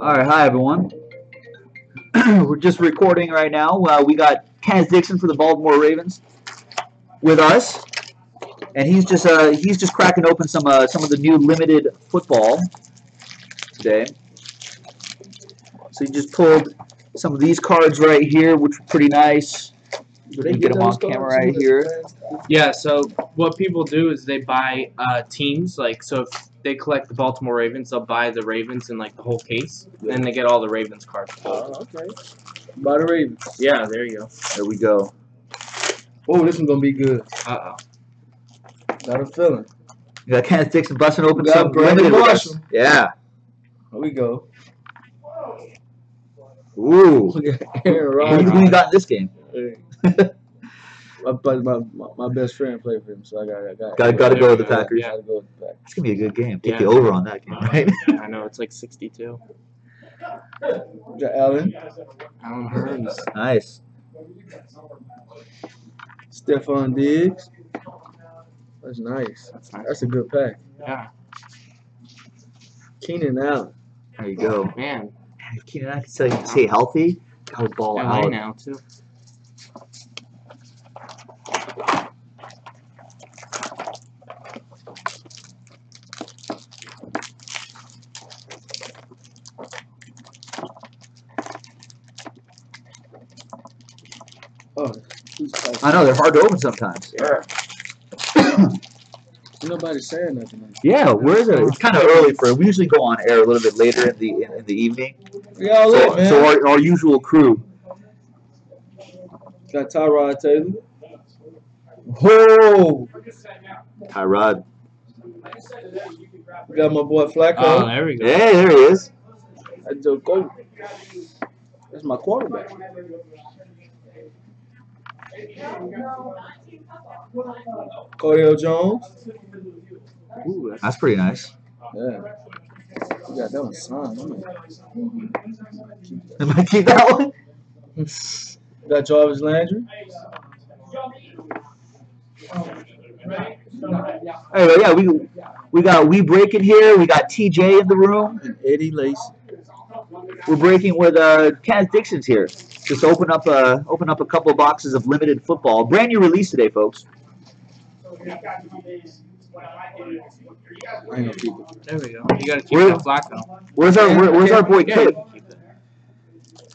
All right, hi everyone. We're just recording right now. Uh, we got Kaz Dixon for the Baltimore Ravens with us, and he's just uh, he's just cracking open some uh, some of the new limited football today. So he just pulled some of these cards right here, which are pretty nice. Do We get them on camera right here. Yeah, so what people do is they buy uh, teams. Like, so if they collect the Baltimore Ravens, they'll buy the Ravens in like the whole case, and they get all the Ravens cards. Oh, okay. By the Ravens. Yeah, there you go. There we go. Oh, this one's gonna be good. Uh oh. Got a feeling. You got Kenneth Dixon busting open some Brandon limited with. Marshall. Yeah. Here we go. Ooh. Look at Aaron Who, Rodgers. who you got in this game? Hey. my, my, my my best friend played for him, so I got I got Gotta gotta go with the Packers. Yeah. Gotta go with the Packers. It's gonna be a good game. Take Yeah. the over on that game, uh-huh. right? -huh. I know it's like 62. We got Allen, Alan Hearns. nice. Stefon Diggs. That's nice. That's nice. That's a good pack. Yeah, Keenan Allen. There you go. man. Keenan, I can say, stay healthy. Got the ball LA out. now too. Oh. I know they're hard to open sometimes. Nobody saying nothing. Yeah, where is it? It's kind of early for. We usually go on air a little bit later in the in, in the evening. We all lit, So, man. so our, our usual crew. got Tyrod Taylor. Whoa! Tyrod. We got my boy Flacco. Oh, there we go. Hey, there he is. That's Joe Cole. That's my quarterback. Cardale Jones. Ooh, that's That's pretty nice. Yeah. We got that one signed. I'm I keep that one? Got Jarvis Landry. Anyway, yeah, we we got we breaking here. We got TJ in the room. And Eddie Lacy. We're breaking with uh Kaz Dixon's here. Just open up uh open up a couple of boxes of limited football. Brand new release today, folks. I ain't gonna keep it. there we go. You gotta keep Where- that Flacco. Where's our where, where's our boy Kip? you can keep it.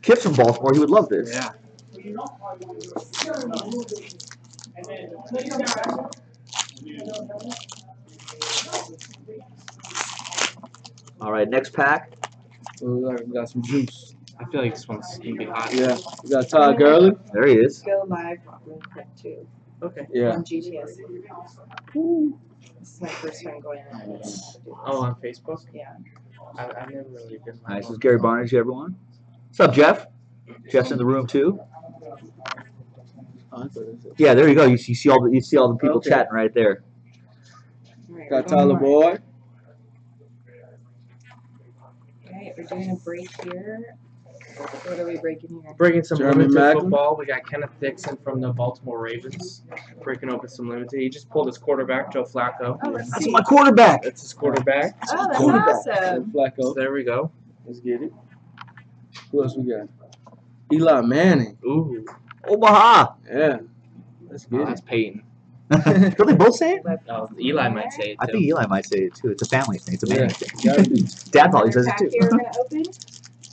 Kip's from Baltimore. He would love this. Yeah. All right, next pack. Oh, we got, we got some juice. I feel like this one's gonna be hot. Yeah. We got Todd Gurley. There he is. go live real quick too Okay. Yeah. on GTS. This is my first time going on. Oh, on Facebook. Yeah. I, I've never really been. Nice. This is Gary Barnage, everyone. What's up, Jeff? Jeff's in the room too. Yeah, there you go. You see, you see all the you see all the people Okay. chatting right there. Alright, Got Tyler more. Boyd. Alright, we're doing a break here. What are we breaking here? Breaking some Jeremy limited Maclin. football. We got Kenneth Dixon from the Baltimore Ravens. Breaking open some limited. He just pulled his quarterback, Joe Flacco. Oh, let's That's see. my quarterback. That's his quarterback. Oh, that's Quarterback. awesome. So Flacco. there we go. Let's get it. Who else we got? Eli Manning. Ooh, Omaha. Yeah. Let's oh, that's Peyton. Don't they both say it? Oh, Eli might say it I too. think Eli might say it too. It's a family thing. It's a Yeah. man it. thing. Dad probably says it pack too. here we're gonna open.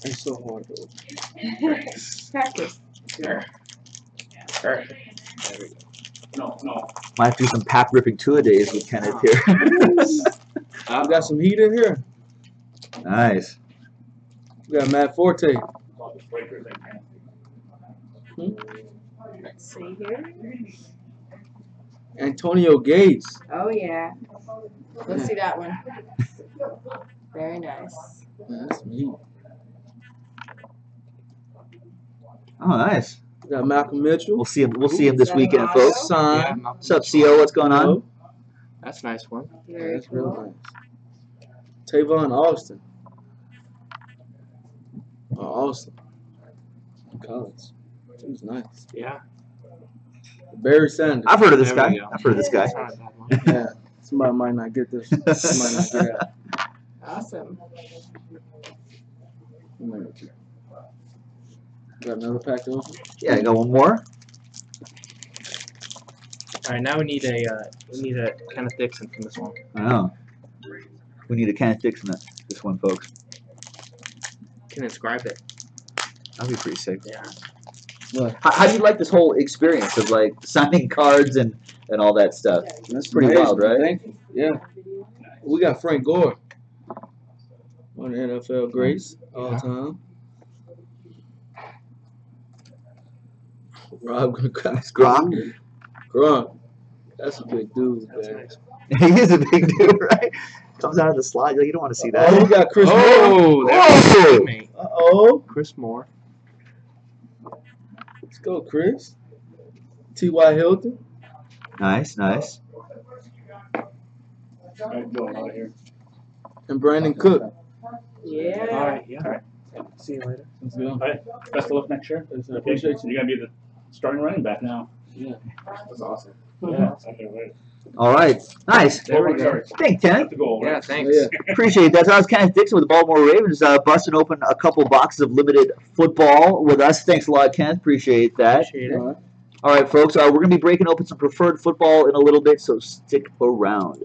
It's so hard to open. Practice. Might have to do some pack ripping two a days with Kenneth here. We got some heat in here. nice. We got Matt Forte. Let's see here. Antonio Gates. Oh yeah. Let's see that one. Very nice. That's some heat. Oh, nice. We got Malcolm Mitchell. We'll see him. We'll see him this weekend, an folks. auto? Yeah, What's up, Mitchell. CO? What's going on? That's a nice one. Yeah, Very that's real nice. Tavon Austin. Oh, Austin. College. He was nice. Yeah. Barry Sanders. I've heard of this There guy. we go. I've heard of this guy. That's not a bad one. Yeah. Somebody might not get this. Somebody might not get out. Awesome. Got another pack to open? Yeah, I got one more. All right, now we need a uh, we need a Kenneth Dixon from this one. Oh. We need a can Kenneth Dixon that this one, folks. Can inscribe it. That'd be pretty sick. Yeah. How, how do you like this whole experience of like signing cards and and all that stuff? That's Pretty amazing. wild, right? Thank you. Yeah. We got Frank Gore. One of the NFL greats all time. Rob Gronkowski. Gronk. Gronk. That's a big dude, man. he is a big dude, right? Comes out of the slot. You don't want to see that. Oh, we that. got Chris Moore. Oh, Whoa! me. Uh oh. Chris Moore. Let's go, Chris. T.Y. Hilton. Nice, nice. Alright, going out here. And Brandon Cook. Yeah. All right. Yeah. All right. See you later. Let's go. Best of luck next year. Okay, appreciate you. You're gonna be the starting running back now. Yeah. That's awesome. Yeah. I can't wait. All right, nice. There we Oh, go. sorry. Thanks, Ken. Have to go. Yeah. right? Thanks. Yeah. Appreciate that. So that was Kenneth Dixon with the Baltimore Ravens, uh, busting open a couple boxes of limited football with us. Thanks a lot, Kenneth. Appreciate that. Appreciate it. All right. All right, folks. Uh, we're gonna be breaking open some preferred football in a little bit, so stick around.